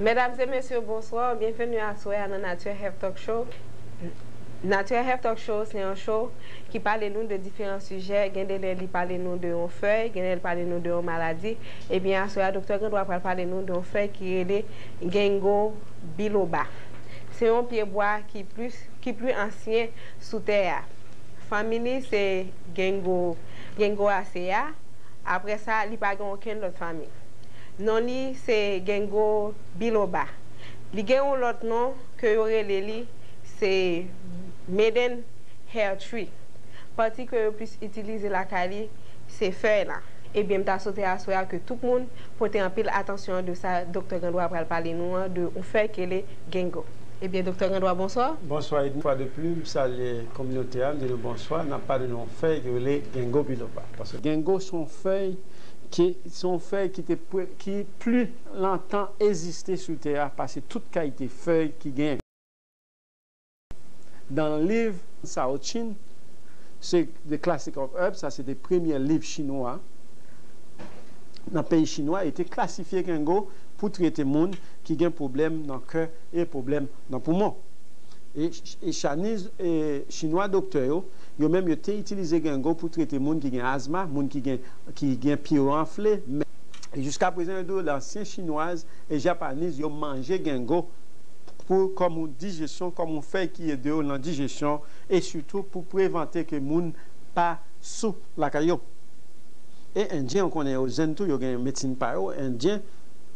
Mesdames et messieurs, bonsoir. Bienvenue à Soya dans Nature Health Talk Show. Nature Health Talk Show, c'est un show qui parle nous de différents sujets. Gendele li parle nous de une feuille, Gendele parle nous de une maladie. Et bien, à Soya, docteur Gendele va parler nous d'une feuille qui est Gengo biloba. C'est un pied bois qui est plus, qui plus ancien sous terre. Famille, c'est Gengo, Gengo ACA. Après ça, il n'y a pas aucune famille. Non li se gengo biloba. Li gen yon lot non ke yore le se Maiden Hair Tree. Pati ke yo plis itilize la kali se fey la. Ebyen mta sote aswaya ke tout moun pote an pil atensyon de sa Dr. Gandwa pral pale nou an de ou fey ke le gengo. Ebyen Dr. Gandwa, bonsoir. Bonsoir, une fois de plus, salut communauté, de le bonsoir. N'a pas de nom feuille que le gengo biloba. Parce que gengo son feuille qui sont faits qui, qui plus longtemps existé sous terre parce que toute qualité feuille qui gagne. Dans le livre Sao Chin, c'est The Classic of Herbs, ça c'est le premier livre chinois. Dans le pays chinois, il était classifié pour traiter les gens qui ont des problèmes dans le cœur et des problèmes dans le poumon. Et, et et chinois docteurs, ils même été utilisé gengo pour traiter les gens qui ont asthme, les gens qui ont pyro enflé. Et jusqu'à présent, l'ancien chinoise et japonaise, ont mangé gengo pour comme une digestion, comme on fait qui est de la digestion et surtout pour prévenir que les gens pas sous la caillou. Et Indien, on connaît aux Zentou, il y a une médecine par eux, Indien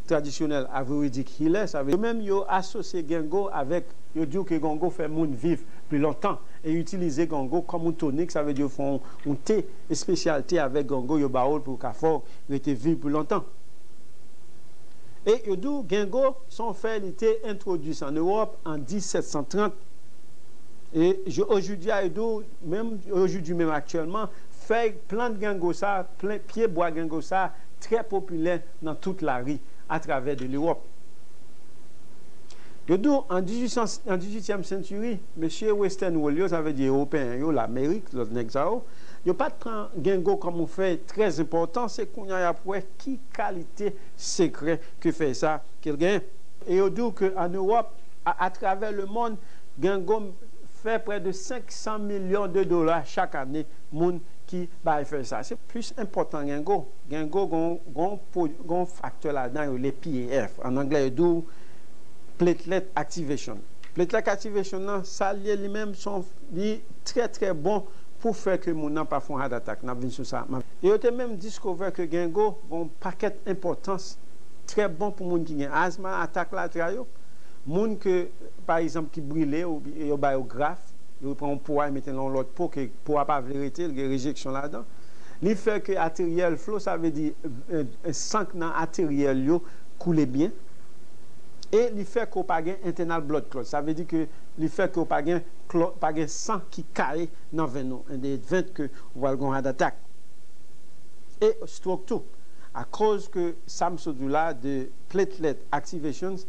traditionnel avuridique healer, ça veut même yo associé Gengo avec yo dit que Gengo fait moun vivre plus longtemps et utiliser Gengo comme un tonique, ça veut dire font un thé spécialité avec Gengo yo pour fort rester vivre plus longtemps. Et yo dit Gengo son fait était introduit en Europe en 1730 et aujourd'hui même aujourd'hui même actuellement fait plein de Gengo ça, pied bois Gengo ça très populaire dans toute la rue à travers de l'Europe. En 18e century, M. Western Wall, ça veut dire Européen, l'Amérique, l'autre nexao, il n'y a pas de gengo comme on fait très important, c'est qu'on a pour qui qualité secret que fait ça, quelqu'un. Et il dit qu'en Europe, à, travers le monde, gengo fait près de 500 millions de dollars chaque année, monde qui va faire ça. C'est plus important Gengo. Gengo, un facteur là-dedans, les PAF. En anglais, d'où platelet activation. Platelet activation nan, sa liye li menm son li tre tre bon pou fè ke moun nan pa fon had atak. Nan vin sou sa. E yo te menm diskover ke gen go, bon paket importans, tre bon pou moun ki gen asma, atak la tra yo. Moun ke, par exemple, ki brile ou yo bayo graf, yo pren pouwa e meten nan lot pou, ke pouwa pa verite, ge rejeksyon la dan. Li fè ke ateriel flow, sa ve di euh, euh, sank nan ateriel yo koule bien. E li fè ko pa gen internal blood clot. Sa ve di ke li fè ko pa gen, pa gen san ki kare nan ven nou. En de 20 ke walgon had atak. E stroke tou. A koz ke samsodou la de platelet activations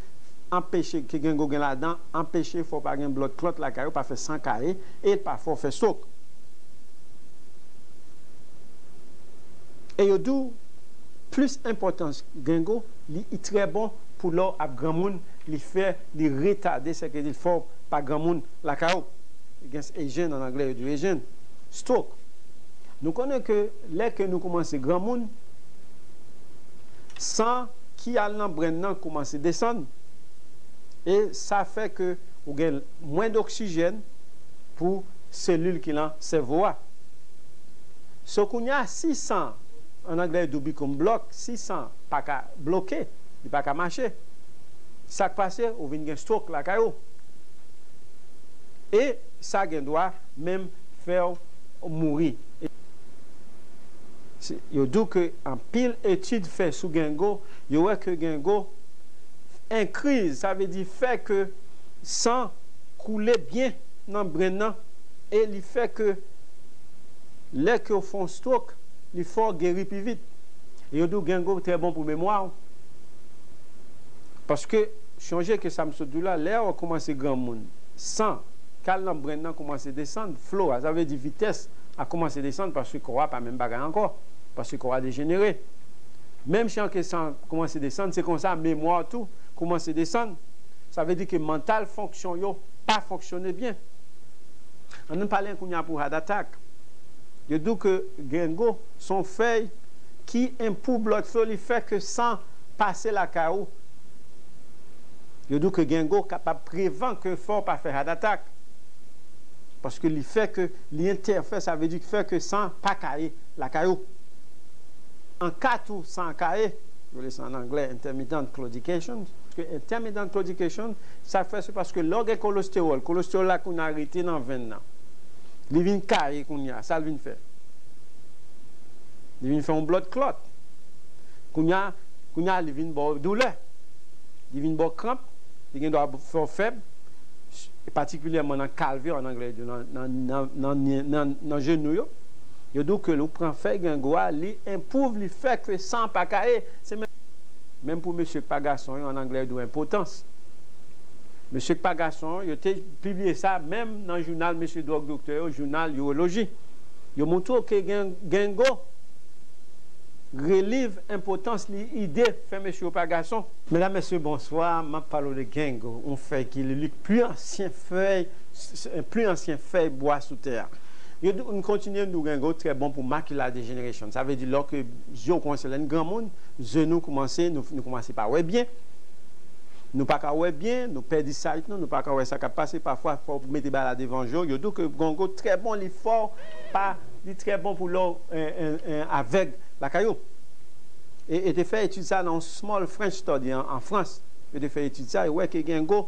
empêché ke gen go gen la dan, empêché fò pa gen blood clot la kare, pa fè san kare, e pa fò fè stroke. E yo dou plus importans gengo, li yi tre bon pou lor ap gran moun li fè, li retade se ke li fòp pa gran moun la ka ou. Gen se ejen nan anglè yo di ejen. Stok. Nou konen ke lè ke nou komanse gran moun, san ki al nan bren nan komanse desan, e sa fè ke ou gen mwen d'oksijen pou selul ki lan se voa. So koun ya 600 en anglais doubi comme bloc 600 pas qu'à bloquer il pas qu'à marcher. Ça qui passe ou vient un stroke la caillou. Et ça gain droit même faire mourir. Yo dou ke an pil etude fe sou gengo, yo wè ke gengo en kriz, sa ve di fe ke san koule bien nan brenan, e li fe ke lè ke ou fon stok, il faut guérir plus vite. Il dit gengo très bon pour mémoire. Parce que changer que ça me saute là, l'air a commencé grand monde. Le brennan commence à descendre, flow, ça veut dire vitesse a commencé à descendre parce que quoi pas même bagarre encore, parce que quoi dégénéré. Même si on commence à descendre, c'est comme ça, mémoire tout. commence à descendre. Ça veut dire que mental fonction yo pas fonctionné bien. On nous parle qu'on a pour d'attaque. Je dis que Gengo, son feuille qui impouve l'autre fait que sans passer la chaos. Je dis que Gengo est capable de prévenir que fort pas d'attaque. Parce que il fait que l'interfère, ça veut dire qu'il fait que sans pas cailler la caillou. En cas où sans cailler, je laisse en anglais intermittent claudication. Parce que intermittent claudication, ça fait parce que l'orgue est cholestérol, cholestérol là qu'on a arrêté dans Li vin kare koun ya, sal vin fe. Li vin fe yon blot klot. Koun ya, koun ya li vin bo doule. Li vin bo kramp, li gen do a fon feb, e patikulèman nan kalve an anglè, nan, nan, nan, nan genou yo, yo do ke lou pran fe gen gwa, li impouv li fe kwe san pa kae, se men, men pou mèche pagason yo an anglè do impotans, M. Pagasson, il a publié ça même dans le journal M. Doc Docteur, le journal Urologie. Il montre que Gengo relève l'importance de l'idée fait M. Pagasson. Mesdames, Messieurs, bonsoir. Je parle de Gengo, un fait qui est le plus ancien feuille, plus ancien feuille bois sous terre. On continue nous Gengo très bon pour la dégénération. Ça veut dire que je commence un grand monde, je nous commence, nous, nous commençons par bien. Nou pa ka wè byen, nou perdi sajt nou, nou pa ka wè sa ka pase, pafwa fò pou mette bala devan jò, yo dou ke gongo tre bon li fò, pa li tre bon pou lò avèk lakayou. E, e te fè etude sa nan small French study an, an Frans, e te fè etude sa, e wè ke gengo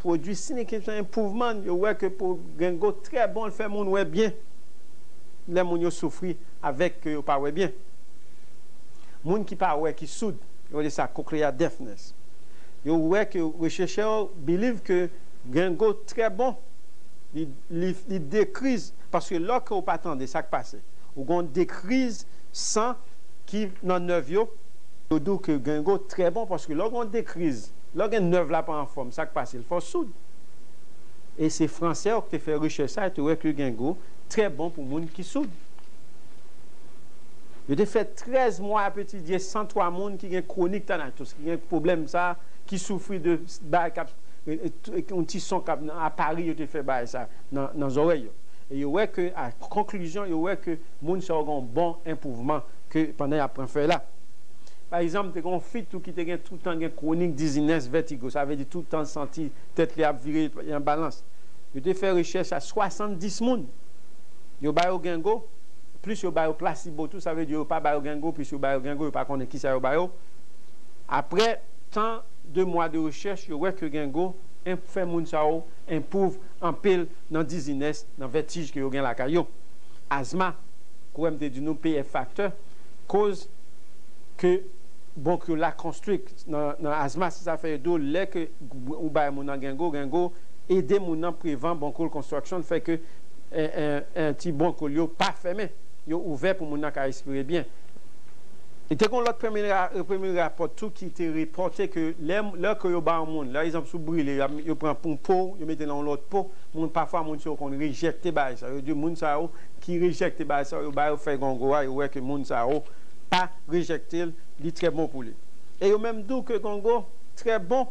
prodwi sinikipsan impouvman, yo wè ke pou gengo tre bon l fè moun wè byen, le moun yo soufri avèk yo pa wè byen. Moun ki pa wè ki soud, yo wè sa kokreya deafness. yo wè ke recheche yo biliv ke gengo tre bon. Li, li, li dekriz paske lò ke ou patande sak pase ou gon dekriz san ki nan nev yo yo dou ke gengo tre bon paske lò gon dekriz lò gen nev la pa an form sak pase il fò soud. E se franse ou te fè riche sa et wè ke gengo tre bon pou moun ki soud. Soude. Je fait 13 mois à petit Dieu, 103 personnes qui ont chronique thanatos, qui ont un problème ça, qui souffrent de un petit son à Paris, ils fait ça dans les oreilles. Et il voit que, à conclusion, il voit que les gens ont un bon improvement que pendant la faire là. Par exemple, as un fit qui te tout le temps une chronique dizziness, vertigo. Tout le temps sentir tête à virer en balance. Je te fait recherche à 70 personnes. Yo ba au gengo, plus yo bayo placebo, tout sa ve di yo pa bayo gengo, plus yo bayo gengo, yo pa konen ki sa yo bayo. Apre, tan de mwa de rechèche, yo wek yo gengo, en fè moun sa yo, en pouv, en pil, nan dizines, nan vetij ki yo gen lakay yo. Azma, kouem de di nou PF facteur, koz ke bonk yo la konstrik nan, nan azma si sa fè do, lè ke ou bayo moun nan gengo, gengo, ede moun nan privan bonk yo konstruksyon, fè ke en, en, en ti bonk yo pa fèmen. Yo ouvert pour moun nan respirer bien. Et te kon l'autre premier, premier rapport tout qui était reporté que là que yo ba moun là exemple sous brûlé yo prend pour pot yo mette dans l'autre pot moun parfois moun so qu'on rejecte ba ça yo dit moun ça qui rejecte ba ça yo ba fait gongo yo ouais que moun ça pas rejecté il très bon pour lui. Et yo même dit que gongo très bon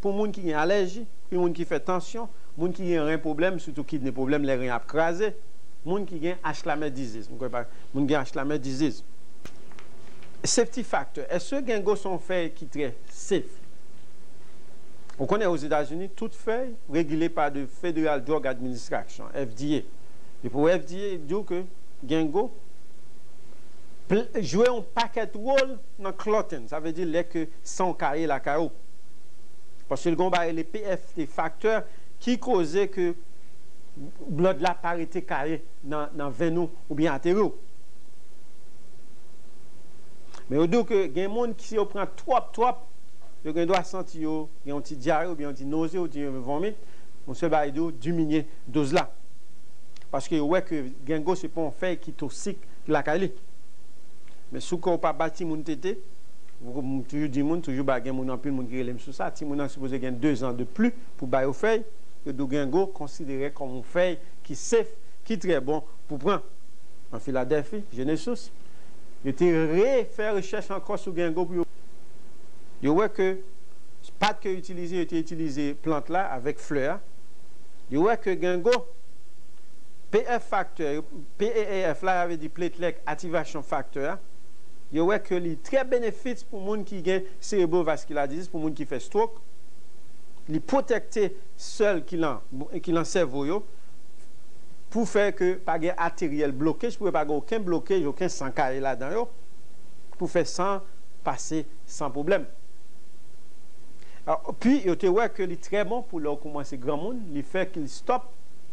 pour moun qui a allergie pour moun qui fait tension moun qui a un problème surtout qui a des problèmes les reins crasés moun qui a Ashlamé disease moun qui a Ashlamé disease Safety factor. Est-ce que Gengo sont faits qui très safe? On connaît aux États-Unis toutes feuilles régulées par le Federal Drug Administration, FDA. Et pour FDA, il dit que Gengo joue un paquet de rôle dans le clotting. Ça veut dire que sans carré la carreau. Parce que le gomba les PF, des facteurs blod la parete kare nan, nan venou ou bien anteryo. Men yo do ke gen moun ki se yo pran trop trop, yo gen do a santi yo, gen yon ti diare ou bien yon ti noze ou ti vomit, monsye ba yon do duminye doz la. Paske yo wek gen go se pon fey ki tosik la kare li. Men sou ko pa bati moun tete, toujou di moun, toujou ba gen moun anpil moun kirelem sou sa, ti moun an suppose gen 2 an de plu pou bayo fey, que do gengo considéré comme un feuille qui safe, qui est très bon pour prendre. En Philadelphie, Genesis, je te refait recherche encore sur Gengo pour Yo vois que pat ke utilize, yo te utilize plant la avek fleur, yo wè ke gengo, PF factor, PEF la ave di platelet activation factor, yo wè ke li tre benefits pou moun ki gen cerebrovascular pou moun ki fe stroke, li protekte sel ki lan, lan servo yo, pou fè ke pa gen ateriel blokej, pou pa gen oken blokej, oken sankare la dan yo, pou fè san pase san problem. Alors, pi yo te wè ke li tre bon pou lò koumanse gran moun, li fè ke li stop,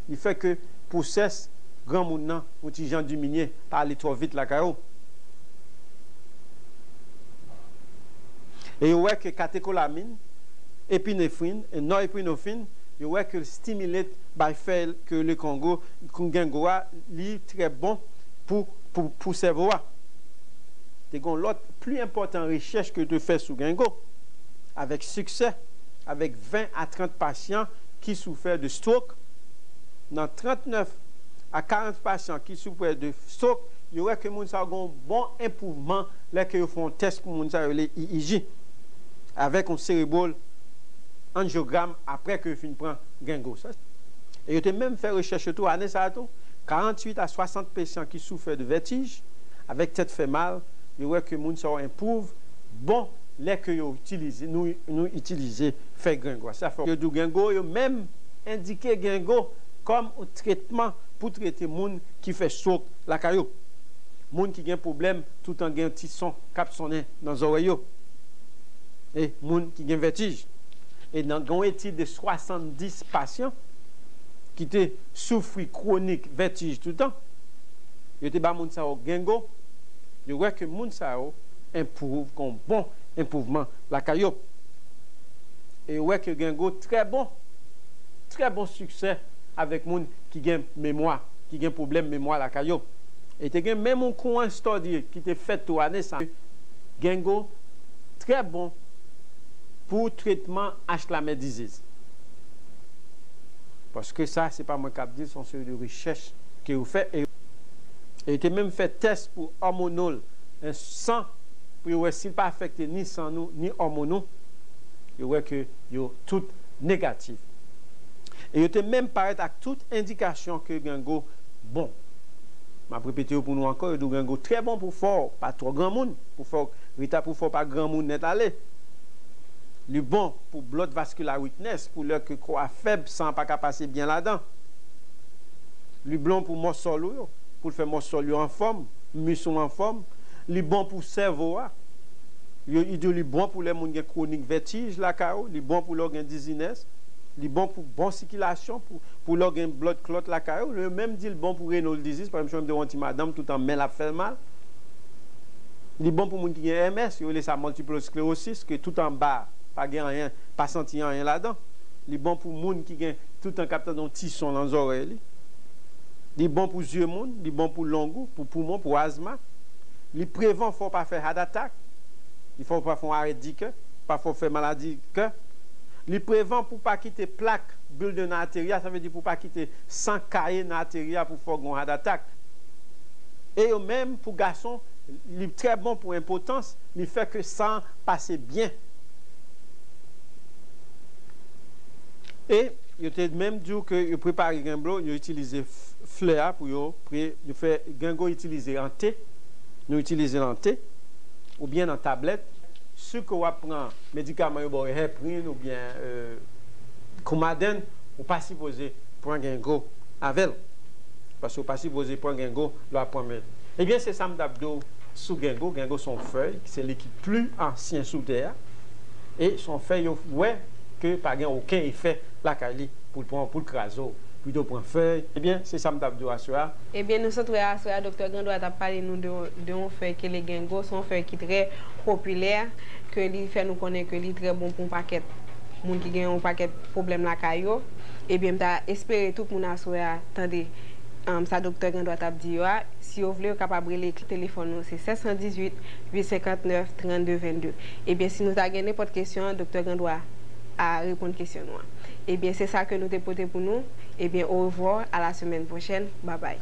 li fè ke pou ses gran moun nan, ou ti jan du minye, pa li tro vit la karo. E yo wè ke katekolamine, epinefrin, e no epinefrin, yo wè ke stimulate bay fèl ke le kongo koun gengo a li tre bon pou servo a. Te kon lot pli important rechèche ke te fè sou gengo. Avèk suksè, avèk 20 a 30 pasyant ki soufè de stroke. Nan 39 a 40 pasyant ki soufè de stroke, wè ke moun sa gon bon impouvman lè ke yo fon test pou moun IIJ. Avèk on cerebol angiogram apre ke fin pran gengo. E yo te menm fè rechèche tou anè sa tou, 48 a 60 pesyan ki soufè de vertij, avèk tèt fè mal, yo wè ke moun sa ou impouv, bon, lè ke yo nou itilize fè gengo. Sa fè yo dou gengo, yo menm indike gengo kom ou tretman pou trete moun ki fè souk lakayou. Moun ki gen poublem tout an gen tison kap sonen nan zorey yo. E moun ki gen vertij. E nan gwen eti de 70 pasyon ki te soufri kronik vertij toutan, yo te ba moun sa ou gengo, yo wè ke moun sa ou impouv kon bon impouvman la kayop. E wè ke gengo tre bon, tre bon suksè avèk moun ki gen mèmoa, ki gen poublem mèmoa la kayop. E te gen mè moun kouan stodi ki te fèt tou anè sa, gengo tre bon pour traitement H disease. Parce que ça, c'est pas moi qui dit, c'est ceux de recherche qui vous fait. Et, et même fait test pour hormonal, un sang, pour voir s'il pas affecté ni sang nous, ni hormonaux, vous voyez que yo tout négatif. Et vous même paraître avec toute indication que gango bon. Ma répété pour nous encore, yo gango très bon pour fort, pas trop grand monde, pour fort, Rita pour fort pas grand monde net aller. li bon pou blood vascular weakness, pou lè ke kwa feb san pa ka oh. pase bien la dan. Li bon pou monsol yo, pou l fè monsol yo an fòm, muson an fòm. Li bon pou servo a. Yo idyo li bon pou lè moun gen kronik vertij la ka yo, li bon pou lò gen dizines, li bon pou bon sikilasyon, pou, pou lò gen blood clot la ka yo. Le mèm di li bon pou renal disease, par mèm chou mèm de wanti madame tout an men la fèl mal. Li bon pou moun ki gen MS, yo lè sa multiple sclerosis, ki tout an bar. Pa gen an, pa santi an la dan. Li bon pou moun ki gen tout an kapta don tison nan zore li. Li bon pou zye moun, li bon pou longou, pou poumon, pou asma. Li prevan fò pa fè had atak. Li fò pa fò arè di ke, pa fò fè maladi ke. Li prevan pou pa kite plak bul de nan ateria, sa ve di pou pa kite san kaye nan ateria pou fò gon had atak. E yo menm pou gason, li tre bon pou impotans, li fè ke san pase bien. E, yo te menm diyo ke yo prepari genblo, yo itilize flea pou yo pre, yo fe gengo itilize an te, yo itilize an te, ou bien an tablet. Se ko wap pran medikaman yo bo reprin ou bien koumaden, ou pasi pose pran gengo avel. Pasi ou pasi pose pran gengo, lo ap pran men. Ebyen se sam dabdo sou gengo, gengo son fey, se l'ekip plu ansyen sou der, e son yo wè, ke pa gen ouken efè lakay li pou l'pon pou l'kraso. plutôt pour un feuille. Eh bien, c'est ça que je assurer. Eh bien, nous sommes assurés, docteur Gando a parlé nous de, un feuille que les gengos sont un feuille qui est très populaire, que les fait nous connaître que les très bon pour un paquet. Moun qui gagne un paquet problème la caillou. Eh bien, m'a espéré tout le monde assuré, attendez, um, ça docteur Gando a dit, ah, si vous voulez, vous capable le téléphone, c'est 718 859 3222. Eh bien, si nous avons n'importe question, docteur Gando a a repon kèsyon nou. Ebyen, se sa ke nou te pote pou nou. Ebyen, ou revo a la semen pochen. Ba bay.